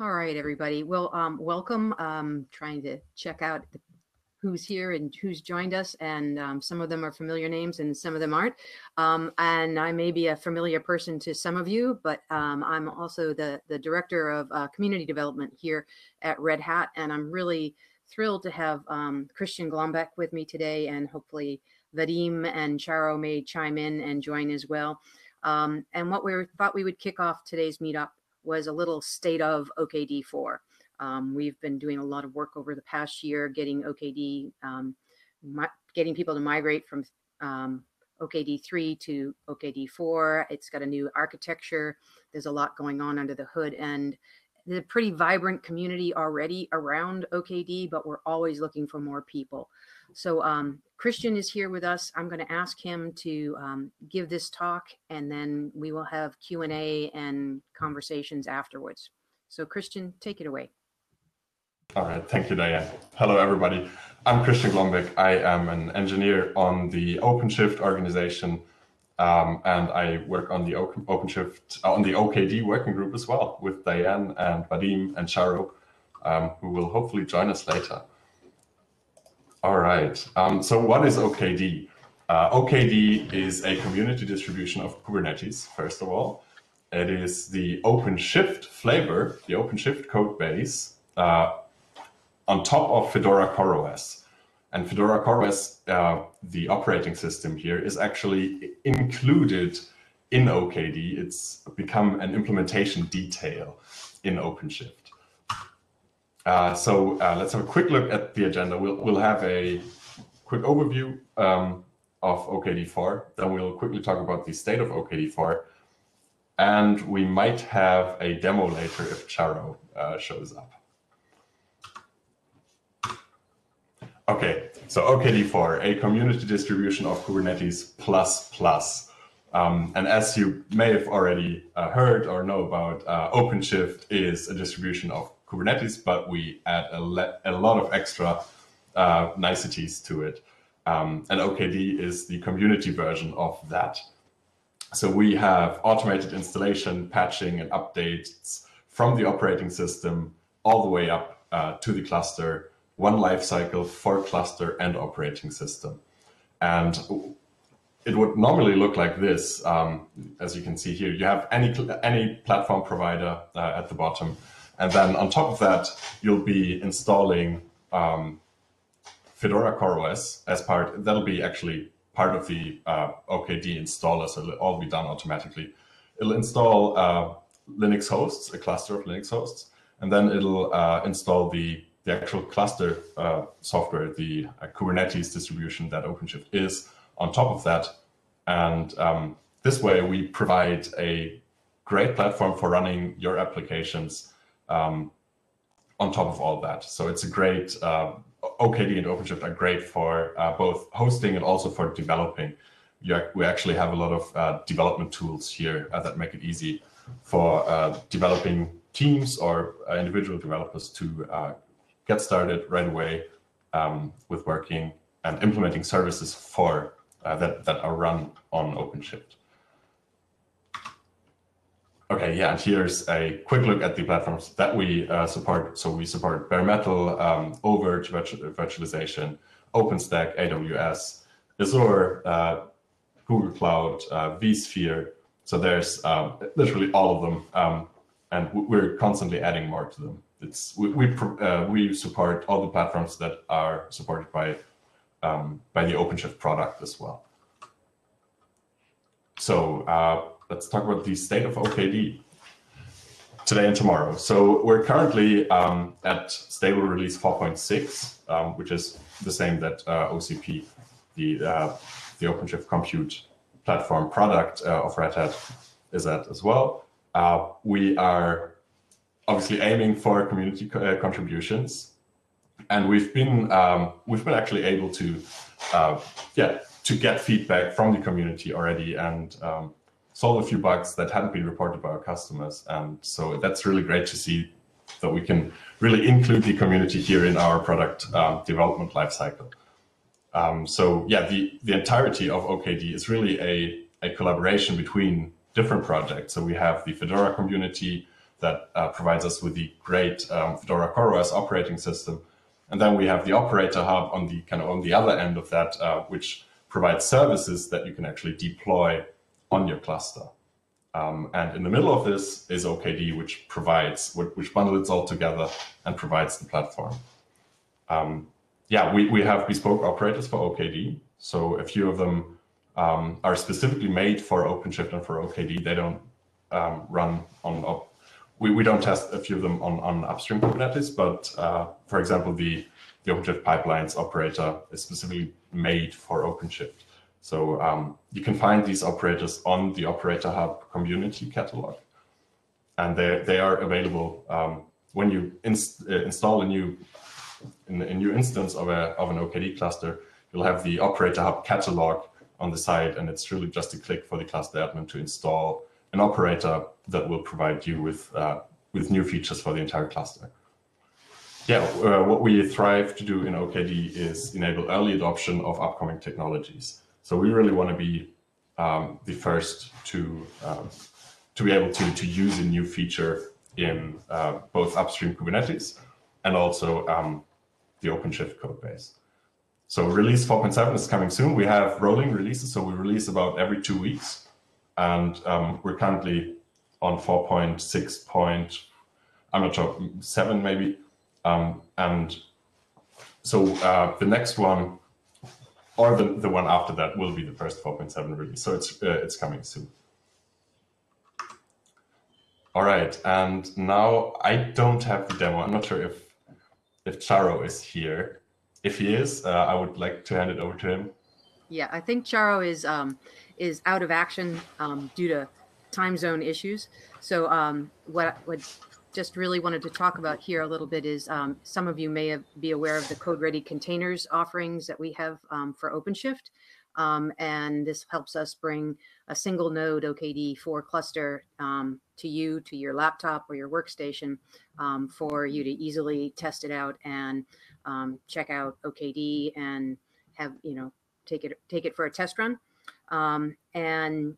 All right, everybody. Well, um, welcome. Um, trying to check out who's here and who's joined us, and um, some of them are familiar names and some of them aren't. Um, and I may be a familiar person to some of you, but um, I'm also the the director of uh, community development here at Red Hat, and I'm really thrilled to have um, Christian Glombek with me today, and hopefully Vadim and Charro may chime in and join as well. Um, and what we thought we would kick off today's meetup was a little state of OKD4. Um, we've been doing a lot of work over the past year getting OKD, um, getting people to migrate from um, OKD3 to OKD4. It's got a new architecture. There's a lot going on under the hood and there's a pretty vibrant community already around OKD, but we're always looking for more people. So um, Christian is here with us. I'm going to ask him to um, give this talk, and then we will have Q&A and conversations afterwards. So Christian, take it away. All right, thank you, Diane. Hello, everybody. I'm Christian Glombek. I am an engineer on the OpenShift organization, um, and I work on the OpenShift, on the OKD working group as well with Diane and Vadim and Charro, um, who will hopefully join us later. All right. Um, so what is OKD? Uh, OKD is a community distribution of Kubernetes, first of all. It is the OpenShift flavor, the OpenShift code base, uh, on top of Fedora CoreOS. And Fedora CoreOS, uh, the operating system here, is actually included in OKD. It's become an implementation detail in OpenShift. Uh, so uh, let's have a quick look at the agenda. We'll, we'll have a quick overview um, of OKD4. Then we'll quickly talk about the state of OKD4. And we might have a demo later if Charro uh, shows up. Okay, so OKD4, a community distribution of Kubernetes plus plus. Um, and as you may have already uh, heard or know about, uh, OpenShift is a distribution of Kubernetes, but we add a, a lot of extra uh, niceties to it. Um, and OKD is the community version of that. So we have automated installation, patching, and updates from the operating system all the way up uh, to the cluster, one lifecycle for cluster and operating system. And it would normally look like this, um, as you can see here. You have any, any platform provider uh, at the bottom, and then on top of that, you'll be installing um, Fedora CoreOS as part, that'll be actually part of the uh, OKD installer, so it'll all be done automatically. It'll install uh, Linux hosts, a cluster of Linux hosts, and then it'll uh, install the, the actual cluster uh, software, the uh, Kubernetes distribution that OpenShift is on top of that. And um, this way we provide a great platform for running your applications um, on top of all that. So it's a great, uh, OKD and OpenShift are great for uh, both hosting and also for developing. we actually have a lot of uh, development tools here uh, that make it easy for uh, developing teams or uh, individual developers to get started right away um, with working and implementing services for that, that are run on OpenShift. Okay, yeah, and here's a quick look at the platforms that we uh, support. So we support bare metal, um, virtualization, OpenStack, AWS, Azure, uh, Google Cloud, uh, vSphere. So there's um, literally all of them, um, and we're constantly adding more to them. It's we we, uh, we support all the platforms that are supported by um, by the OpenShift product as well. So uh, let's talk about the state of OKD today and tomorrow. So we're currently um, at stable release 4.6, um, which is the same that uh, OCP, the uh, the OpenShift Compute platform product uh, of Red Hat, is at as well. Uh, we are obviously aiming for community co uh, contributions, and we've been um, we've been actually able to uh, yeah to get feedback from the community already and um, solve a few bugs that hadn't been reported by our customers. And so that's really great to see that we can really include the community here in our product um, development lifecycle. Um, so yeah, the, the entirety of OKD is really a, a collaboration between different projects. So we have the Fedora community, that uh, provides us with the great um, Fedora CoreOS operating system. And then we have the operator hub on the kind of on the other end of that, uh, which provides services that you can actually deploy on your cluster. Um, and in the middle of this is OKD, which provides, which bundles it all together and provides the platform. Um, yeah, we, we have bespoke operators for OKD. So a few of them um, are specifically made for OpenShift and for OKD. They don't um, run on, we, we don't test a few of them on, on upstream Kubernetes, but uh, for example, the, the OpenShift pipelines operator is specifically made for OpenShift. So um, you can find these operators on the Operator Hub community catalog. And they, they are available um, when you inst uh, install a new, a new instance of, a, of an OKD cluster, you'll have the Operator Hub catalog on the side, and it's really just a click for the cluster admin to install an operator that will provide you with, uh, with new features for the entire cluster. Yeah, uh, what we thrive to do in OKD is enable early adoption of upcoming technologies. So we really want to be um, the first to um, to be able to to use a new feature in uh, both upstream Kubernetes and also um, the OpenShift code base. So release 4.7 is coming soon. We have rolling releases, so we release about every two weeks, and um, we're currently on 4.6 point, I'm not sure, seven maybe, um, and so uh, the next one or the, the one after that will be the first 4.7 release. So it's uh, it's coming soon. All right, and now I don't have the demo. I'm not sure if if Charro is here. If he is, uh, I would like to hand it over to him. Yeah, I think Charro is um, is out of action um, due to time zone issues. So um, what what just really wanted to talk about here a little bit is um, some of you may have, be aware of the Code Ready containers offerings that we have um, for OpenShift. Um, and this helps us bring a single node OKD4 cluster um, to you, to your laptop or your workstation for you to easily test it out and check out OKD and have, you know, take it, take it for a test run. And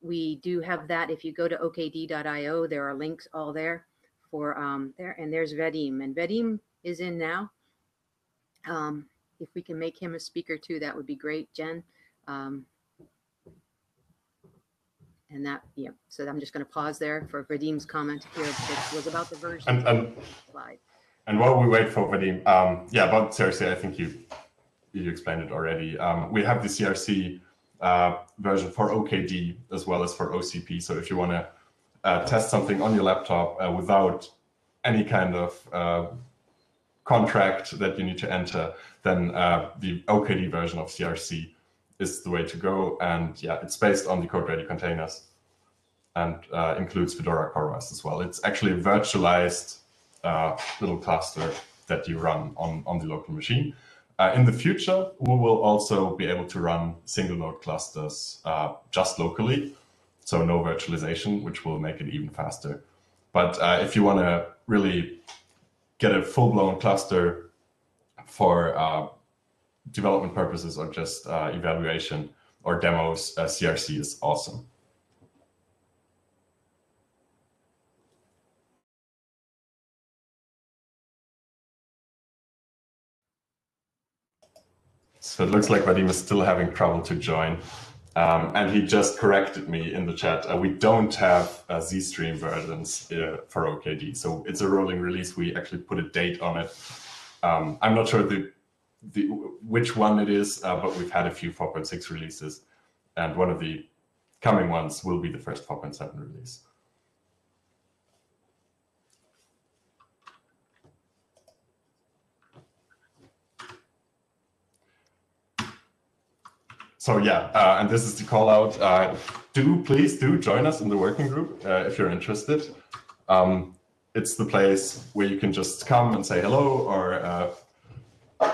we do have that. If you go to okd.io, there are links all there for um, there. And there's Vadim, and Vadim is in now. Um, if we can make him a speaker too, that would be great, Jen. Um, and that, yeah, so I'm just going to pause there for Vadim's comment here. It was about the version and, and, slide. And while we wait for Vadim, um, yeah, about CRC, I think you you explained it already. Um, we have the CRC uh, version for OKD as well as for OCP. So if you want to uh, test something on your laptop uh, without any kind of uh, contract that you need to enter, then uh, the OKD version of CRC is the way to go. And yeah, it's based on the code ready containers and uh, includes Fedora CoreOS as well. It's actually a virtualized little cluster that you run on, on the local machine. In the future, we will also be able to run single node clusters just locally so no virtualization, which will make it even faster. But uh, if you want to really get a full-blown cluster for uh, development purposes or just uh, evaluation or demos, uh, CRC is awesome. So it looks like Vadim is still having trouble to join. Um, and he just corrected me in the chat. Uh, we don't have uh, ZStream versions uh, for OKD. So it's a rolling release. We actually put a date on it. Um, I'm not sure the, the which one it is, uh, but we've had a few 4.6 releases. And one of the coming ones will be the first 4.7 release. So yeah, uh, and this is the call out. Uh, do please do join us in the working group uh, if you're interested. Um, it's the place where you can just come and say hello or uh,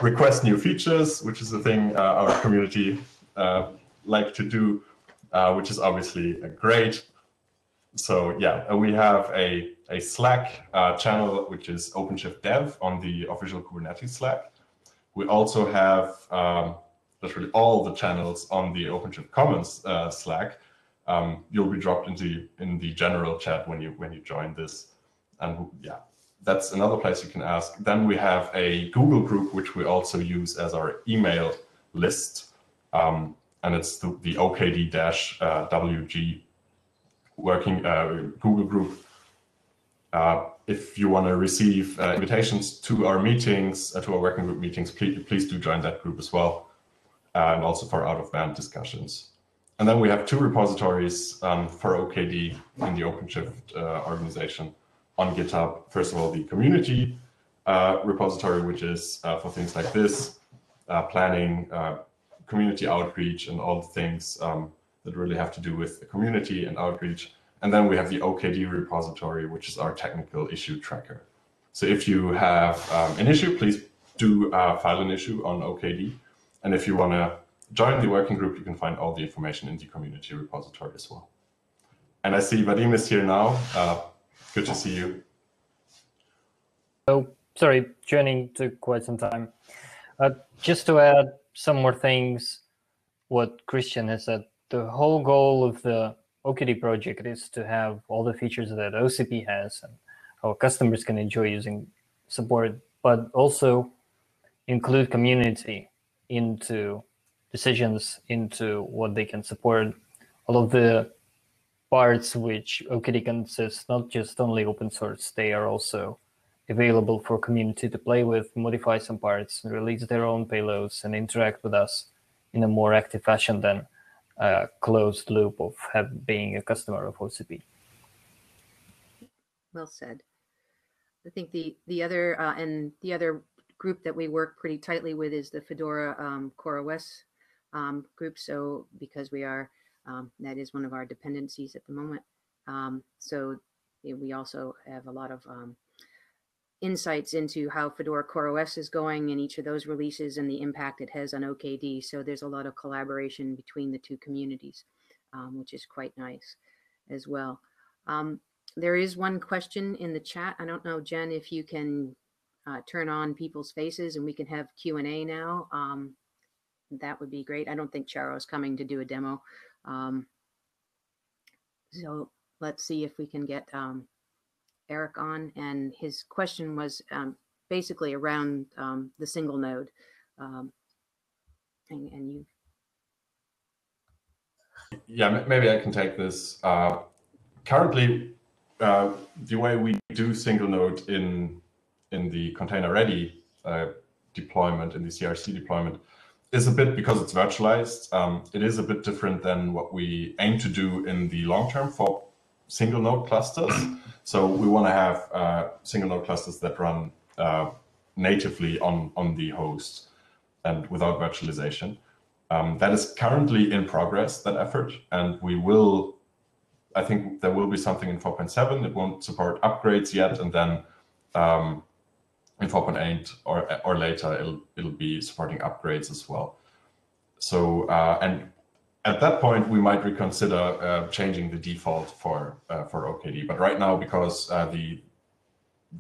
request new features, which is the thing uh, our community uh, like to do, which is obviously great. So yeah, we have a, a Slack channel, which is OpenShift Dev on the official Kubernetes Slack. We also have um, literally all the channels on the OpenShift Commons uh, Slack, um, you'll be dropped into in the general chat when you when you join this. And yeah, that's another place you can ask. Then we have a Google group, which we also use as our email list. Um, and it's the, the OKD-WG uh, working uh, Google group. Uh, if you want to receive uh, invitations to our meetings, uh, to our working group meetings, please, please do join that group as well. Uh, and also for out-of-band discussions. And then we have two repositories um, for OKD in the OpenShift organization on GitHub. First of all, the community repository, which is for things like this, planning, community outreach and all the things um, that really have to do with the community and outreach. And then we have the OKD repository, which is our technical issue tracker. So if you have um, an issue, please do uh, file an issue on OKD. And if you want to join the working group, you can find all the information in the community repository as well. And I see Vadim is here now. Uh, good to see you. Oh, sorry, joining took quite some time. Uh, just to add some more things, what Christian has said, the whole goal of the OKD project is to have all the features that OCP has and our customers can enjoy using support, but also include community into decisions, into what they can support. All of the parts which OKD consists not just only open source, they are also available for community to play with, modify some parts, release their own payloads, and interact with us in a more active fashion than a closed loop of have, being a customer of OCP. Well said. I think the the other uh, and the other group that we work pretty tightly with is the Fedora um, CoreOS um, group. So because we are um, that is one of our dependencies at the moment. Um, so we also have a lot of um, insights into how Fedora CoreOS is going in each of those releases and the impact it has on OKD. So there's a lot of collaboration between the two communities, um, which is quite nice as well. There is one question in the chat. I don't know, Jen, if you can uh, turn on people's faces and we can have Q&A now. Um, that would be great. I don't think Charro is coming to do a demo. Um, so let's see if we can get um, Eric on, and his question was um, basically around um, the single node. Um, and, and, you. Yeah, maybe I can take this. Uh, currently, uh, the way we do single node in in the container ready uh, deployment in the CRC deployment is a bit because it's virtualized. Um, it is a bit different than what we aim to do in the long term for single node clusters. So we want to have uh, single node clusters that run uh, natively on, on the host and without virtualization. Um, that is currently in progress, that effort, and we will, I think there will be something in 4.7. It won't support upgrades yet, and then um, in 4.8 or, or later, it'll, it'll be supporting upgrades as well. So, uh, and at that point, we might reconsider uh, changing the default for uh, for OKD. But right now, because uh, the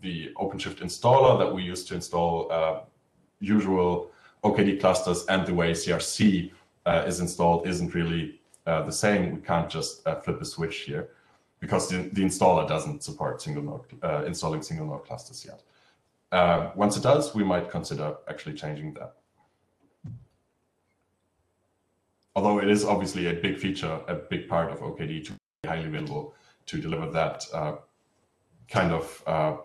the OpenShift installer that we use to install uh, usual OKD clusters and the way CRC uh, is installed isn't really the same, we can't just flip a switch here because the, the installer doesn't support single node installing single node clusters yet. Once it does, we might consider actually changing that although it is obviously a big feature, a big part of OKD to be highly available to deliver that uh, kind of uh,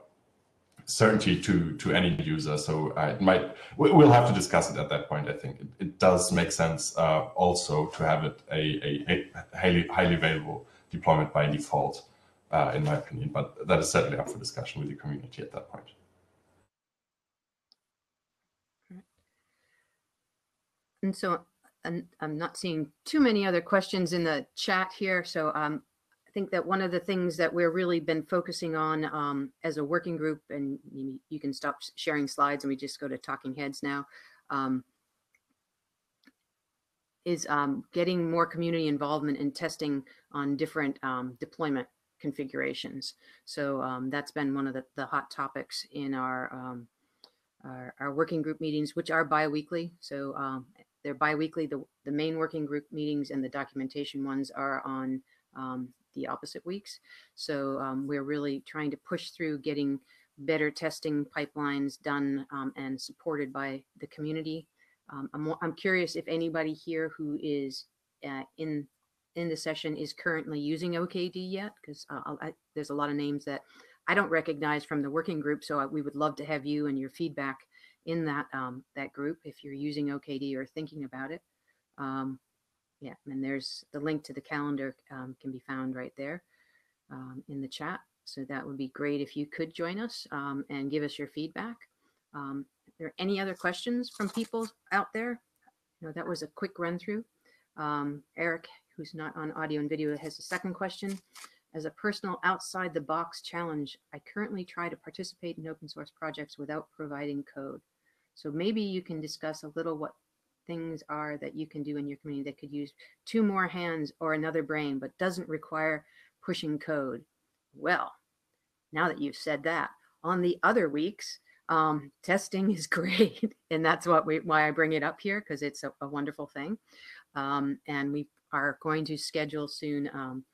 certainty to to any user. So uh, it might we'll have to discuss it at that point. I think it, does make sense uh, also to have it a, highly highly available deployment by default, uh, in my opinion. But that is certainly up for discussion with the community at that point. And so and I'm not seeing too many other questions in the chat here. So um, I think that one of the things that we're really been focusing on um, as a working group, and you, you, can stop sharing slides and we just go to talking heads now, um, is um, getting more community involvement in testing on different um, deployment configurations. So um, that's been one of the, the hot topics in our, our, our working group meetings, which are biweekly. So they're biweekly. The, the main working group meetings and the documentation ones are on um, the opposite weeks. So um, we're really trying to push through getting better testing pipelines done um, and supported by the community. Um, I'm, I'm curious if anybody here who is uh, in in the session is currently using OKD yet, because uh, there's a lot of names that I don't recognize from the working group. So I, we would love to have you and your feedback in that um, that group if you're using OKD or thinking about it. Um, yeah, and there's the link to the calendar um, can be found right there um, in the chat. So that would be great if you could join us um, and give us your feedback. Um, are there any other questions from people out there? You know, that was a quick run through. Eric, who's not on audio and video, has a second question. As a personal outside the box challenge, I currently try to participate in open source projects without providing code. So maybe you can discuss a little what things are that you can do in your community that could use two more hands or another brain, but doesn't require pushing code. Well, now that you've said that, on the other weeks, um, testing is great, and that's what we why I bring it up here because it's a, a, wonderful thing. Um, and we are going to schedule soon um,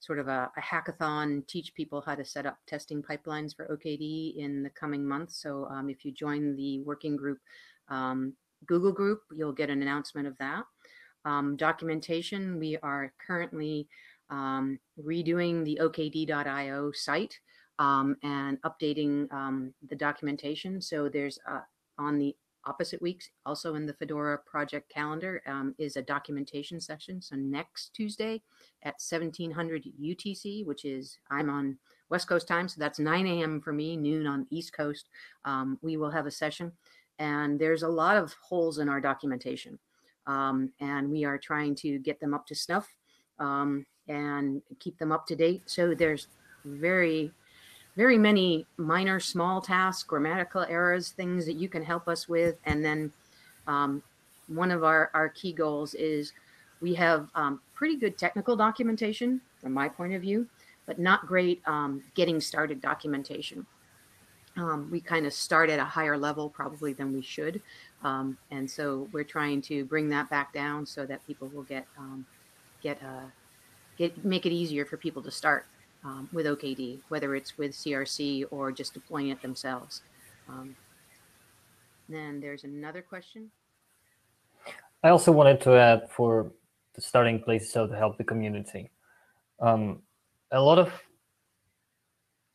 sort of a, a, hackathon, teach people how to set up testing pipelines for OKD in the coming months. So um, if you join the working group um, Google group, you'll get an announcement of that. Um, documentation, we are currently um, redoing the okd.io site um, and updating um, the documentation. So there's on the opposite weeks, also in the Fedora project calendar, um, is a documentation session. So next Tuesday at 1700 UTC, which is, I'm on West Coast time, so that's 9 a.m. for me, noon on East Coast. Um, we will have a session and there's a lot of holes in our documentation. Um, and we are trying to get them up to snuff um, and keep them up to date. So there's very, very many minor, small tasks, grammatical errors, things that you can help us with. And then um, one of our, our key goals is we have um, pretty good technical documentation from my point of view, but not great um, getting started documentation um, we kind of start at a higher level probably than we should. Um, and so we're trying to bring that back down so that people will get, um, get, uh, get, make it easier for people to start um, with OKD, whether it's with CRC or just deploying it themselves. Um, then there's another question. I also wanted to add for the starting place so to help the community. Um, a lot of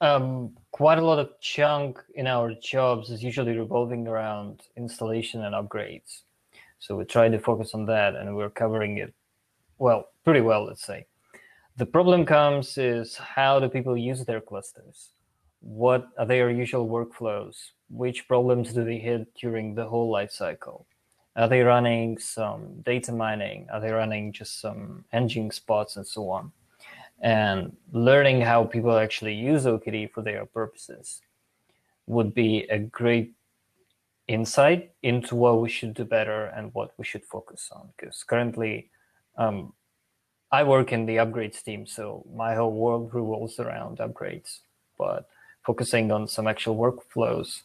um, quite a lot of chunk in our jobs is usually revolving around installation and upgrades. So we try to focus on that and we're covering it well, pretty well, let's say. The problem comes is how do people use their clusters? What are their usual workflows? Which problems do they hit during the whole life cycle? Are they running some data mining? Are they running just some nginx pods and so on? and learning how people actually use OKD for their purposes would be a great insight into what we should do better and what we should focus on. Because currently, um, I work in the upgrades team, so my whole world revolves around upgrades. But focusing on some actual workflows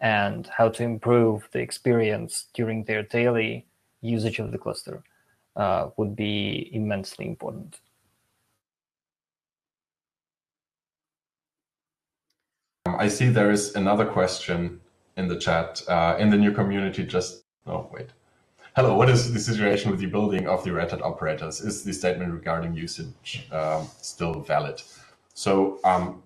and how to improve the experience during their daily usage of the cluster uh, would be immensely important. I see there is another question in the chat. Uh, in the new community, just, oh, wait. Hello, what is the situation with the building of the Red Hat operators? Is the statement regarding usage um, still valid? So um,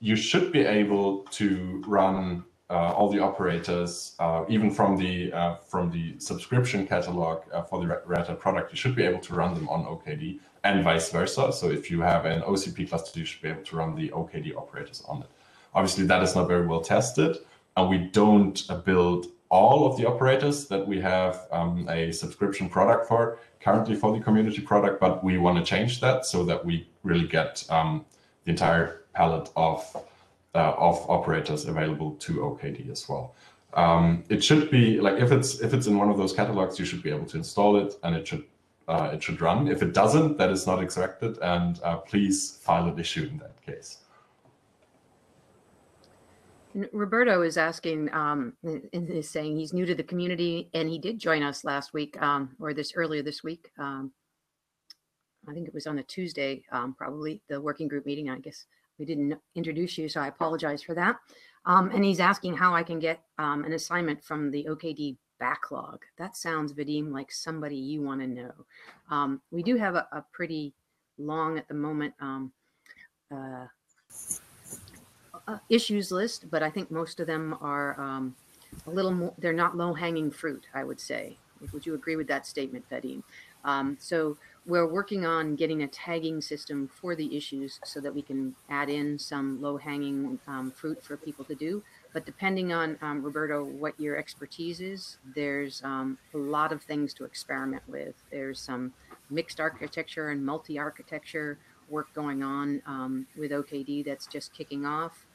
you should be able to run uh, all the operators, uh, even from the uh, from the subscription catalog uh, for the Red Hat product, you should be able to run them on OKD and vice versa. So if you have an OCP cluster, you should be able to run the OKD operators on it. Obviously, that is not very well tested. And we don't build all of the operators that we have um, a subscription product for currently for the community product, but we want to change that so that we really get um, the entire palette of uh, of operators available to OKD as well. Um, it should be like if it's if it's in one of those catalogs, you should be able to install it and it should uh, it should run. If it doesn't, that is not expected, and uh, please file an issue in that case. Roberto is asking, um, is saying he's new to the community and he did join us last week um, or this earlier this week. Um, I think it was on a Tuesday, um, probably the working group meeting. I guess we didn't introduce you, so I apologize for that. Um, and he's asking how I can get um, an assignment from the OKD backlog. That sounds, Vadim, like somebody you want to know. We do have a, a, pretty long at the moment uh, uh, issues list, but I think most of them are um, a little more, they're not low hanging fruit, I would say. Would you agree with that statement, Vadim? Um, so we're working on getting a tagging system for the issues so that we can add in some low hanging um, fruit for people to do. But depending on, um, Roberto, what your expertise is, there's um, a lot of things to experiment with. There's some mixed architecture and multi architecture work going on um, with OKD that's just kicking off.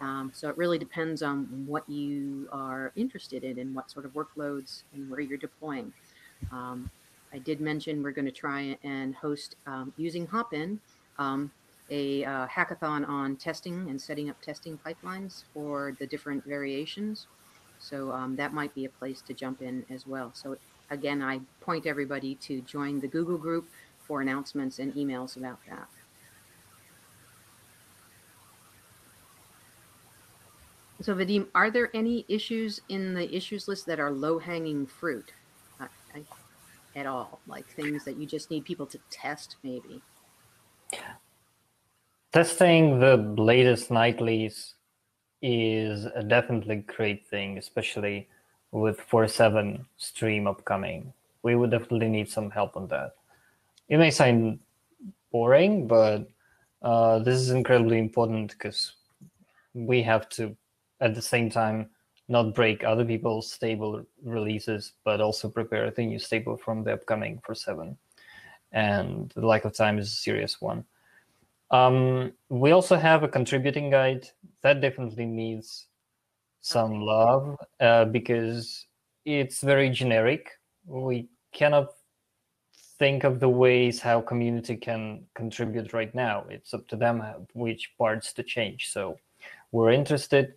Um, so it really depends on what you are interested in and what sort of workloads and where you're deploying. Um, I did mention we're going to try and host um, using Hopin um, a uh, hackathon on testing and setting up testing pipelines for the different variations. So um, that might be a place to jump in as well. So again, I point everybody to join the Google group for announcements and emails about that. So Vadim, are there any issues in the issues list that are low hanging fruit? at all? Like things that you just need people to test, maybe? Testing the latest nightlies is a definitely great thing, especially with 4.7 stream upcoming. We would definitely need some help on that. It may sound boring, but uh, this is incredibly important because we have to, at the same time, not break other people's stable releases, but also prepare the new stable from the upcoming 4.7. And the lack of time is a serious one. Um, we also have a contributing guide that definitely needs some love uh, because it's very generic. We cannot think of the ways how community can contribute right now. It's up to them which parts to change. So we're interested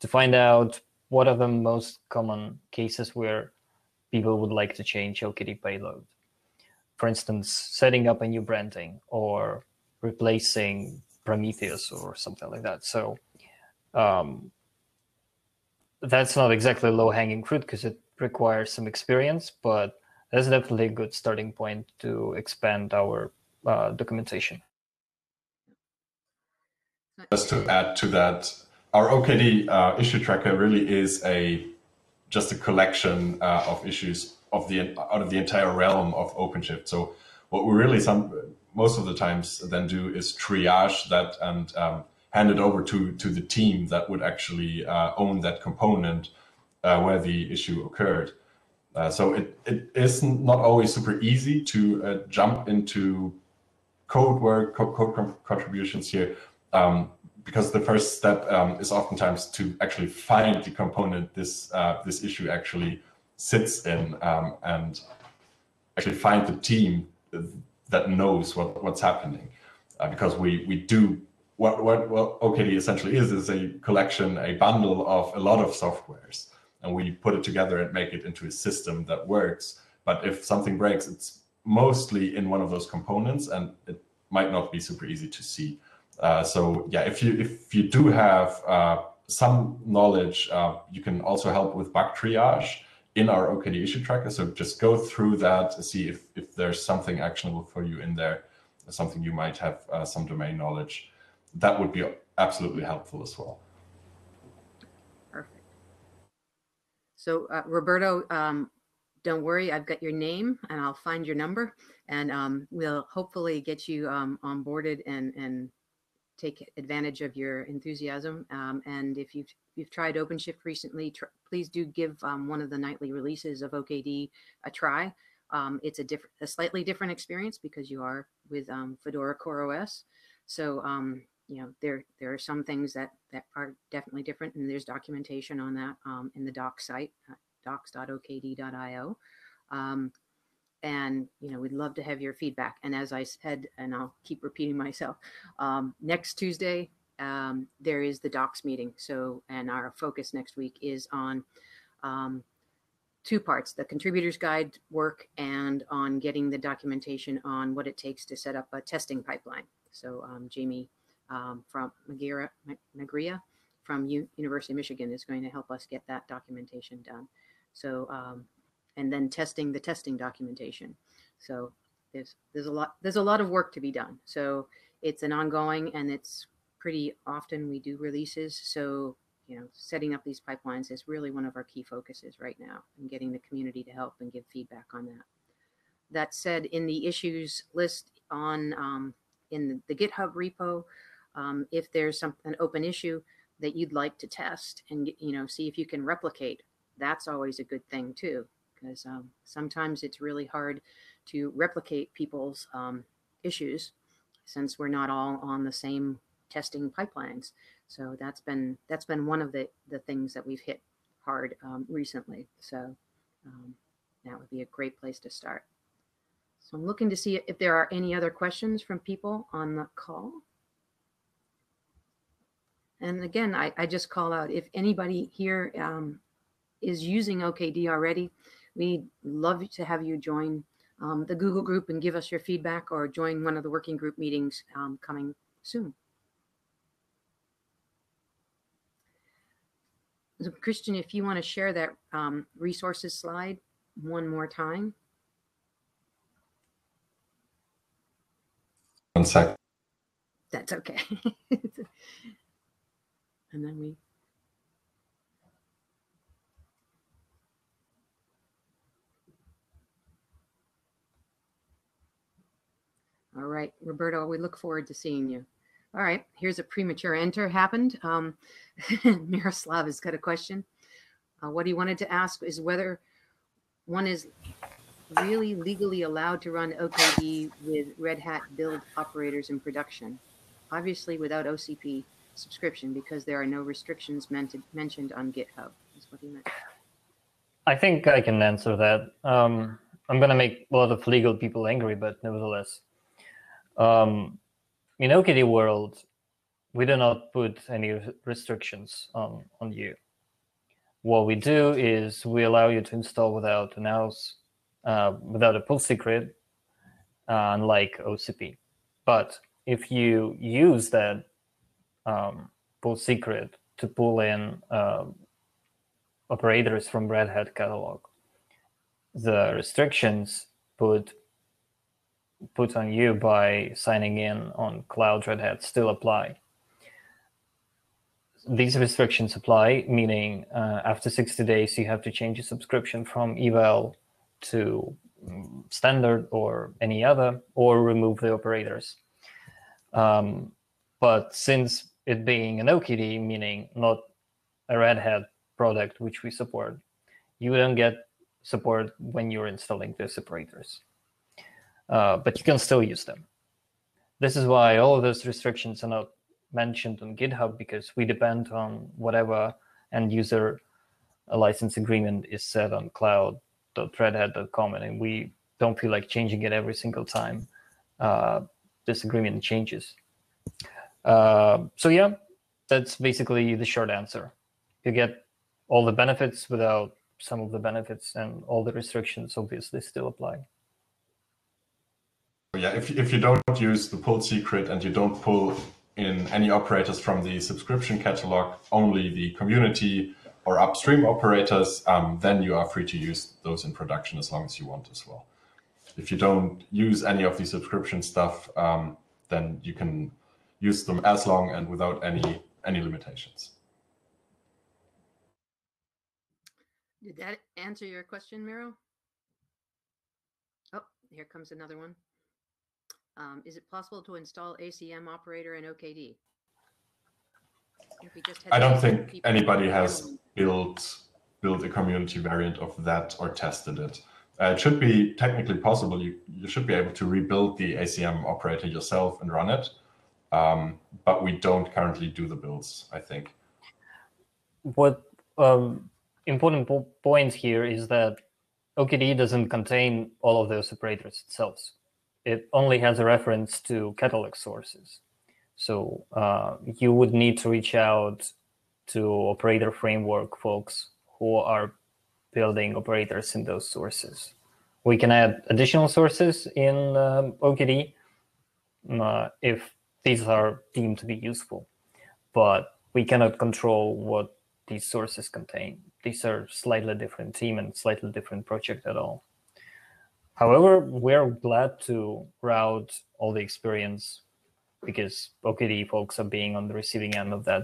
to find out what are the most common cases where people would like to change OKD payload? For instance, setting up a new branding or replacing Prometheus or something like that. So um, that's not exactly low hanging fruit because it requires some experience, but that's definitely a good starting point to expand our uh, documentation. Just to add to that, our OKD uh, issue tracker really is a just a collection uh, of issues of the out of the entire realm of OpenShift. So what we really some most of the times then do is triage that and um, hand it over to to the team that would actually uh, own that component uh, where the issue occurred. Uh, so it, it is not always super easy to uh, jump into code work, code, code contributions here. Um, because the first step um, is oftentimes to actually find the component this uh, this issue actually sits in um, and actually find the team that knows what, what's happening. Uh, because we we do what, what what OKD essentially is is a collection, a bundle of a lot of softwares, and we put it together and make it into a system that works. But if something breaks, it's mostly in one of those components, and it might not be super easy to see. Uh, so yeah, if you if you do have uh, some knowledge, uh, you can also help with bug triage in our OKD issue tracker. So just go through that, see if if there's something actionable for you in there, something you might have uh, some domain knowledge. That would be absolutely helpful as well. Perfect. So uh, Roberto, um, don't worry, I've got your name and I'll find your number and um, we'll hopefully get you um, onboarded and, and take advantage of your enthusiasm. Um, and if you've, you've tried OpenShift recently, tr please do give um, one of the nightly releases of OKD a try. Um, it's a different, a slightly different experience because you are with um, Fedora CoreOS. So, um, you know, there there are some things that that are definitely different, and there's documentation on that um, in the docs site, uh, docs.okd.io. And you know we'd love to have your feedback and as i said and i'll keep repeating myself um, next tuesday um, there is the docs meeting so and our focus next week is on um, two parts, the contributor's guide work and on getting the documentation on what it takes to set up a testing pipeline. So um, Jamie um, from Magira, Magria from U University of Michigan is going to help us get that documentation done. So, um, and then testing the testing documentation. So there's, there's a lot, there's a lot of work to be done. So it's an ongoing and it's pretty often we do releases. So, you know, setting up these pipelines is really one of our key focuses right now and getting the community to help and give feedback on that. That said, in the issues list on um, in the GitHub repo, um, if there's some an open issue that you'd like to test and you know see if you can replicate, that's always a good thing too, because um, sometimes it's really hard to replicate people's um, issues since we're not all on the same testing pipelines. So that's been that's been one of the the things that we've hit hard um, recently. So um, that would be a great place to start. So I'm looking to see if there are any other questions from people on the call. And again, I, I just call out if anybody here um, is using OKD already, we'd love to have you join um, the Google group and give us your feedback or join one of the working group meetings um, coming soon. So Christian, if you want to share that um, resources slide one more time. One sec. That's okay. and then we All right, Roberto, we look forward to seeing you. All right, here's a premature enter happened. Um, Miroslav has got a question. Uh, what he wanted to ask is whether one is really legally allowed to run OKD with Red Hat build operators in production, obviously without OCP subscription because there are no restrictions meant mentioned on GitHub. Is what he meant. I think I can answer that. Um, I'm going to make a lot of legal people angry, but nevertheless, um, in OKD world, we do not put any restrictions on, on you. What we do is we allow you to install without an else, uh, without a pull secret, uh, unlike OCP. But if you use that um, pull secret to pull in uh, operators from Red Hat catalog. The restrictions put put on you by signing in on Cloud Red Hat still apply. These restrictions apply, meaning uh, after 60 days, you have to change your subscription from eval to standard or any other, or remove the operators. Um, but since it being an OKD, meaning not a Red Hat product which we support, you don't get support when you're installing the separators. Uh, but you can still use them. This is why all of those restrictions are not mentioned on GitHub because we depend on whatever end user license agreement is set on cloud.redhat.com and we don't feel like changing it every single time uh, this agreement changes. Uh, so yeah, that's basically the short answer. You get all the benefits without some of the benefits, and all the restrictions obviously still apply. Yeah, if if you don't use the pull secret and you don't pull in any operators from the subscription catalog, only the community or upstream operators, um, then you are free to use those in production as long as you want as well. If you don't use any of the subscription stuff, um, then you can use them as long and without any any limitations. Did that answer your question, Miro? Oh, here comes another one. Um, is it possible to install ACM operator in OKD? I don't think anybody has built built a community variant of that or tested it. Uh, it should be technically possible. You, you should be able to rebuild the ACM operator yourself and run it. Um, but we don't currently do the builds, I think. What um, important po point here is that OKD doesn't contain all of those operators itself. It only has a reference to catalog sources. So uh, you would need to reach out to operator framework folks who are building operators in those sources. We can add additional sources in um, OKD uh, if these are deemed to be useful, but we cannot control what these sources contain. These are slightly different team and slightly different project at all. However, we're glad to route all the experience because OKD folks are being on the receiving end of that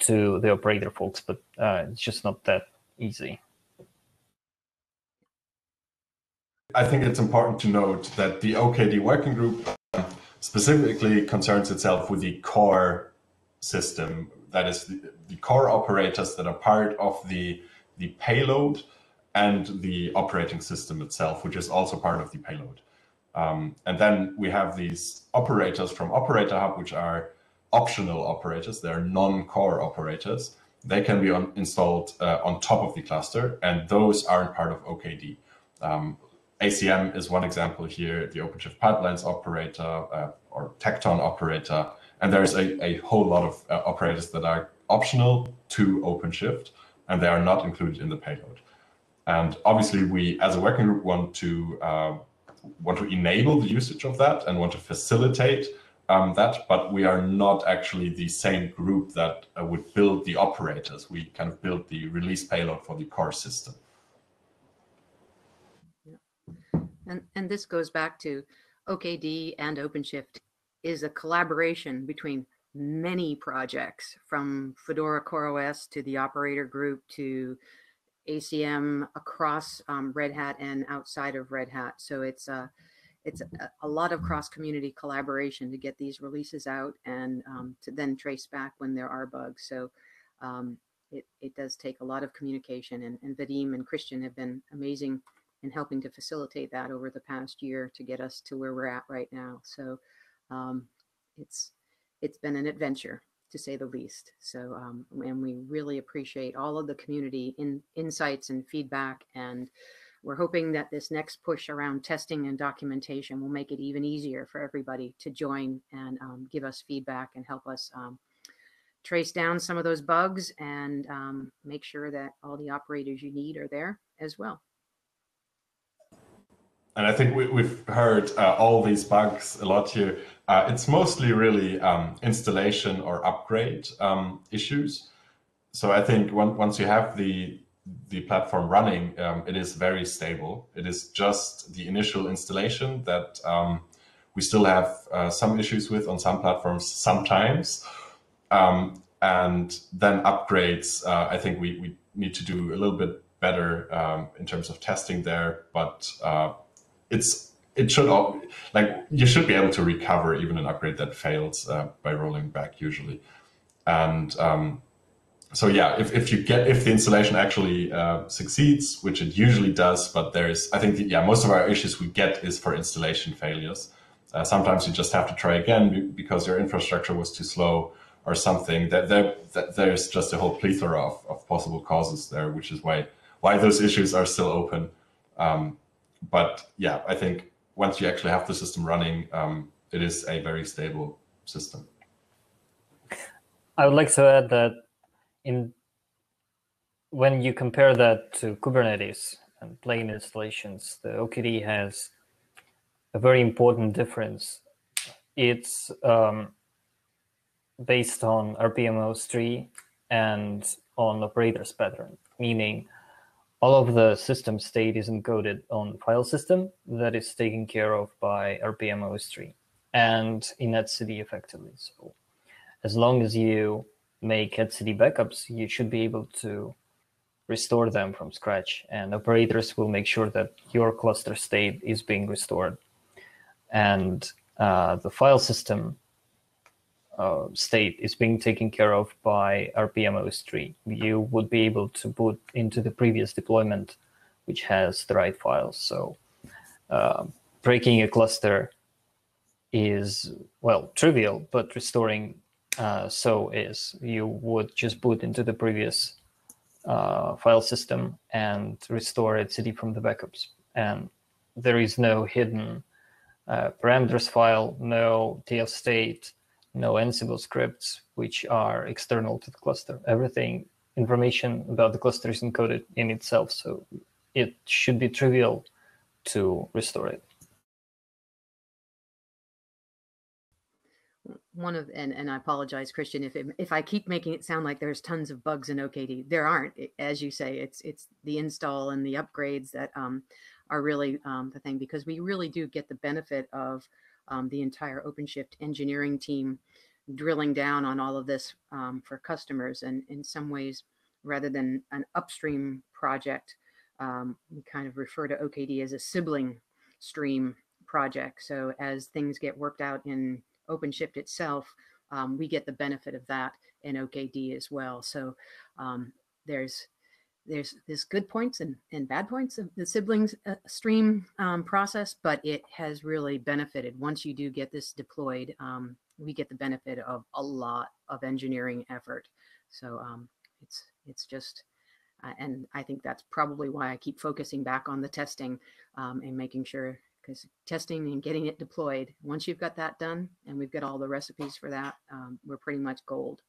to the operator folks, but uh, it's just not that easy. I think it's important to note that the OKD working group specifically concerns itself with the core system, that is the, the core operators that are part of the, the payload and the operating system itself, which is also part of the payload. Um, and then we have these operators from Operator Hub, which are optional operators. They're non-core operators. They can be on, installed uh, on top of the cluster, and those aren't part of OKD. Um, ACM is one example here, the OpenShift Pipelines operator uh, or Tekton operator. And there's a, a whole lot of uh, operators that are optional to OpenShift, and they are not included in the payload. And obviously, we as a working group want to uh, want to enable the usage of that and want to facilitate um, that, but we are not actually the same group that uh, would build the operators. We kind of build the release payload for the core system. And, and this goes back to OKD and OpenShift is a collaboration between many projects from Fedora CoreOS to the operator group to ACM across um, Red Hat and outside of Red Hat. So it's a, it's a, a lot of cross community collaboration to get these releases out and um, to then trace back when there are bugs. So um, it, it does take a lot of communication and, and Vadim and Christian have been amazing in helping to facilitate that over the past year to get us to where we're at right now. So um, it's it's been an adventure to say the least. So um, and we really appreciate all of the community in insights and feedback and we're hoping that this next push around testing and documentation will make it even easier for everybody to join and um, give us feedback and help us um, trace down some of those bugs and um, make sure that all the operators you need are there as well and I think we, have heard uh, all these bugs a lot here. Uh, it's mostly really um, installation or upgrade um, issues. So I think once you have the the platform running, um, it is very stable. It is just the initial installation that um, we still have uh, some issues with on some platforms sometimes. Um, and then upgrades, uh, I think we, we need to do a little bit better um, in terms of testing there. But uh, it's it should all like you should be able to recover even an upgrade that fails uh, by rolling back usually. And um, so yeah if, if you get if the installation actually uh, succeeds which it usually does but there's i think the, yeah most of our issues we get is for installation failures. Uh, sometimes you just have to try again because your infrastructure was too slow or something. That, there, that there's just a whole plethora of, of possible causes there which is why why those issues are still open. Um, but yeah, I think once you actually have the system running, um, it is a very stable system. I would like to add that in when you compare that to Kubernetes and plain installations, the OKD has a very important difference. It's um, based on rpm-ostree and on operators pattern, meaning all of the system state is encoded on file system that is taken care of by rpm-ostree and in etcd effectively. So as long as you make etcd backups, you should be able to restore them from scratch and operators will make sure that your cluster state is being restored. And uh, the file system uh, state is being taken care of by rpm-ostree. You would be able to boot into the previous deployment, which has the right files. So uh, breaking a cluster is, well, trivial, but restoring uh, so is. You would just boot into the previous uh, file system and restore etcd from the backups. And there is no hidden uh, parameters file, no TF state, no Ansible scripts which are external to the cluster. Everything information about the cluster is encoded in itself. So it should be trivial to restore it. one of and and I apologize, Christian, if it, if I keep making it sound like there's tons of bugs in OKD, there aren't. As you say, it's it's the install and the upgrades that um, are really um, the thing because we really do get the benefit of um, the entire OpenShift engineering team drilling down on all of this um, for customers, and in some ways, rather than an upstream project, um, we kind of refer to OKD as a sibling stream project. So as things get worked out in OpenShift itself, um, we get the benefit of that in OKD as well. So um, there's there's there's good points and, and bad points of the siblings uh, stream um, process, but it has really benefited. Once you do get this deployed, um, we get the benefit of a lot of engineering effort. So um, it's it's just, uh, and I think that's probably why I keep focusing back on the testing um, and making sure because testing and getting it deployed, once you've got that done and we've got all the recipes for that, um, we're pretty much gold.